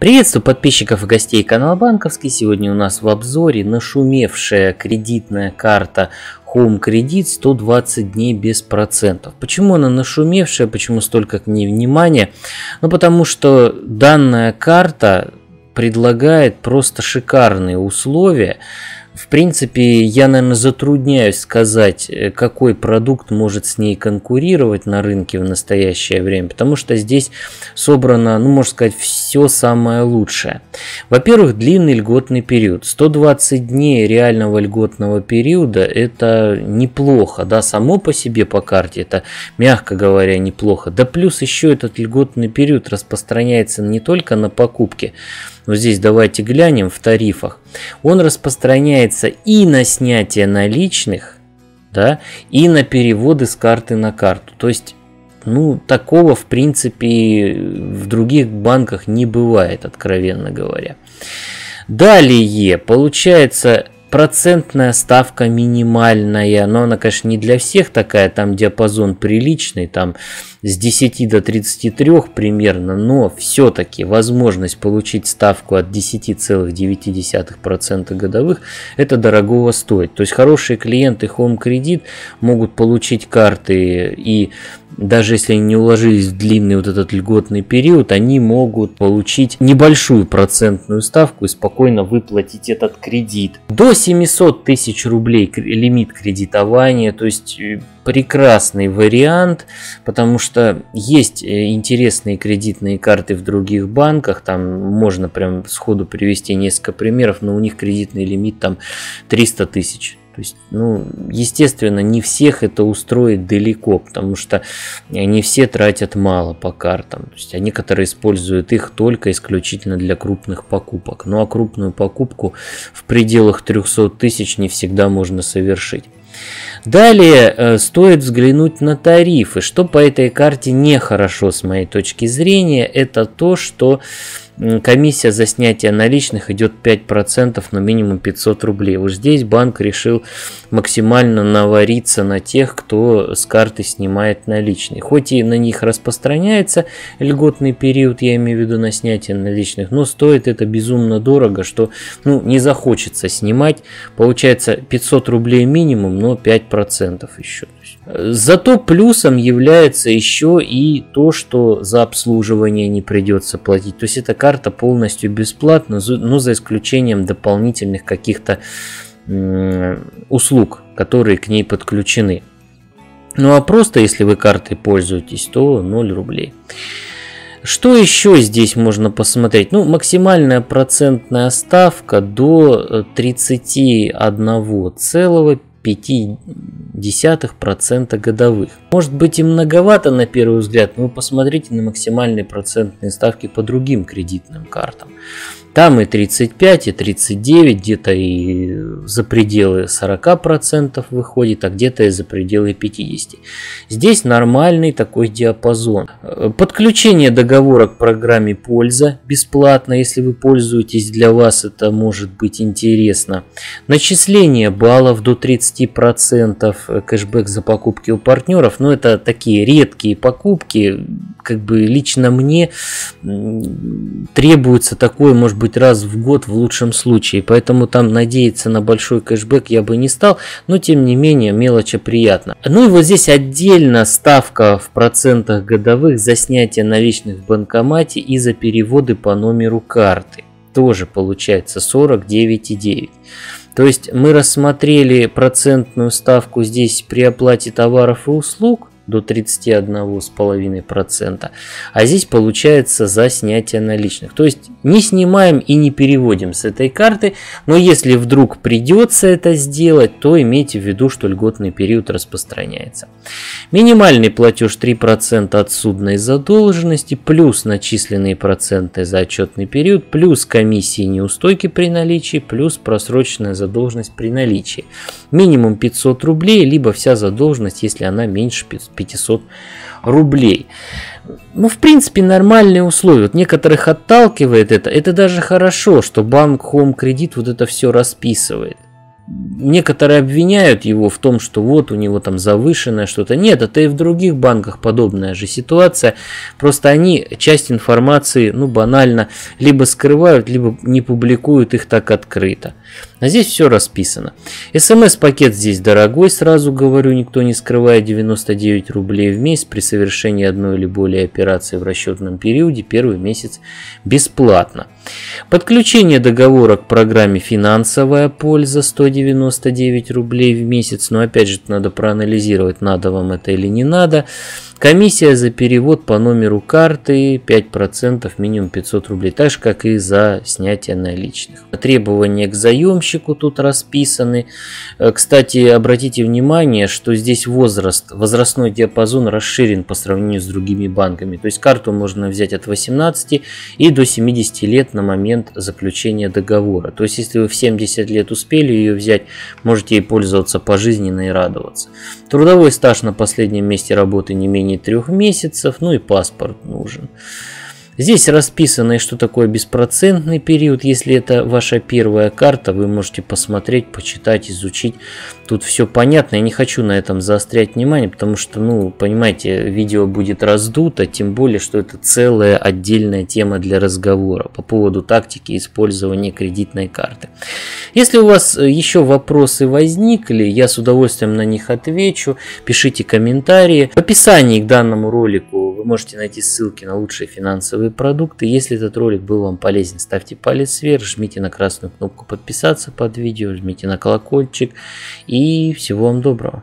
Приветствую подписчиков и гостей канала Банковский. Сегодня у нас в обзоре нашумевшая кредитная карта Home Credit 120 дней без процентов. Почему она нашумевшая, почему столько к ней внимания? Ну потому что данная карта предлагает просто шикарные условия в принципе, я, наверное, затрудняюсь сказать, э, какой продукт может с ней конкурировать на рынке в настоящее время, потому что здесь собрано, ну, можно сказать, все самое лучшее. Во-первых, длинный льготный период. 120 дней реального льготного периода – это неплохо, да, само по себе по карте это, мягко говоря, неплохо. Да плюс еще этот льготный период распространяется не только на покупки, вот здесь давайте глянем в тарифах, он распространяется и на снятие наличных, да, и на переводы с карты на карту. То есть, ну, такого, в принципе, в других банках не бывает, откровенно говоря. Далее, получается, процентная ставка минимальная, но она, конечно, не для всех такая, там диапазон приличный, там с 10 до 33 примерно, но все-таки возможность получить ставку от 10,9% годовых, это дорогого стоит. То есть хорошие клиенты Home Credit могут получить карты и даже если они не уложились в длинный вот этот льготный период, они могут получить небольшую процентную ставку и спокойно выплатить этот кредит. До 700 тысяч рублей лимит кредитования, то есть э, прекрасный вариант, потому что есть э, интересные кредитные карты в других банках, там можно прям сходу привести несколько примеров, но у них кредитный лимит там 300 тысяч. То есть, ну, естественно, не всех это устроит далеко, потому что не все тратят мало по картам. То есть, а некоторые используют их только исключительно для крупных покупок. Ну, а крупную покупку в пределах 300 тысяч не всегда можно совершить. Далее э, стоит взглянуть на тарифы. Что по этой карте нехорошо с моей точки зрения, это то, что комиссия за снятие наличных идет 5% на минимум 500 рублей. Вот здесь банк решил максимально навариться на тех, кто с карты снимает наличные. Хоть и на них распространяется льготный период, я имею в виду на снятие наличных, но стоит это безумно дорого, что ну, не захочется снимать. Получается 500 рублей минимум, но 5% еще. Зато плюсом является еще и то, что за обслуживание не придется платить. То есть эта карта полностью бесплатна, но за исключением дополнительных каких-то услуг, которые к ней подключены. Ну а просто если вы картой пользуетесь, то 0 рублей. Что еще здесь можно посмотреть? Ну, максимальная процентная ставка до 31,5 0,5% годовых. Может быть и многовато на первый взгляд, но вы посмотрите на максимальные процентные ставки по другим кредитным картам. Там и 35, и 39, где-то и за пределы 40% выходит, а где-то и за пределы 50. Здесь нормальный такой диапазон. Подключение договора к программе «Польза» бесплатно, если вы пользуетесь, для вас это может быть интересно. Начисление баллов до 30%, кэшбэк за покупки у партнеров, но это такие редкие покупки, как бы лично мне требуется такое, может быть, раз в год в лучшем случае. Поэтому там надеяться на большой кэшбэк я бы не стал, но тем не менее мелочи приятно. Ну и вот здесь отдельно ставка в процентах годовых за снятие наличных в банкомате и за переводы по номеру карты. Тоже получается 49,9. То есть мы рассмотрели процентную ставку здесь при оплате товаров и услуг до 31,5%. А здесь получается за снятие наличных. То есть не снимаем и не переводим с этой карты, но если вдруг придется это сделать, то имейте в виду, что льготный период распространяется. Минимальный платеж 3% от судной задолженности, плюс начисленные проценты за отчетный период, плюс комиссии неустойки при наличии, плюс просроченная задолженность при наличии. Минимум 500 рублей, либо вся задолженность, если она меньше 500 рублей. Ну, в принципе, нормальные условия. Вот некоторых отталкивает это. Это даже хорошо, что банк Home Credit вот это все расписывает. Некоторые обвиняют его в том, что вот у него там завышенное что-то. Нет, это и в других банках подобная же ситуация. Просто они часть информации, ну банально, либо скрывают, либо не публикуют их так открыто. А здесь все расписано. СМС-пакет здесь дорогой, сразу говорю, никто не скрывает 99 рублей в месяц при совершении одной или более операций в расчетном периоде, первый месяц бесплатно. Подключение договора к программе «Финансовая польза» 199 рублей в месяц, но опять же надо проанализировать, надо вам это или не надо. Комиссия за перевод по номеру карты 5% минимум 500 рублей, так же как и за снятие наличных. Требования к заемщику тут расписаны. Э, кстати, обратите внимание, что здесь возраст, возрастной диапазон расширен по сравнению с другими банками. То есть карту можно взять от 18 и до 70 лет на момент заключения договора. То есть если вы в 70 лет успели ее взять, можете ей пользоваться пожизненно и радоваться. Трудовой стаж на последнем месте работы не менее трех месяцев, ну и паспорт нужен. Здесь расписано, что такое беспроцентный период. Если это ваша первая карта, вы можете посмотреть, почитать, изучить. Тут все понятно. Я не хочу на этом заострять внимание, потому что, ну, понимаете, видео будет раздуто, тем более, что это целая отдельная тема для разговора по поводу тактики использования кредитной карты. Если у вас еще вопросы возникли, я с удовольствием на них отвечу. Пишите комментарии. В описании к данному ролику вы можете найти ссылки на лучшие финансовые продукты. Если этот ролик был вам полезен, ставьте палец вверх, жмите на красную кнопку подписаться под видео, жмите на колокольчик и всего вам доброго.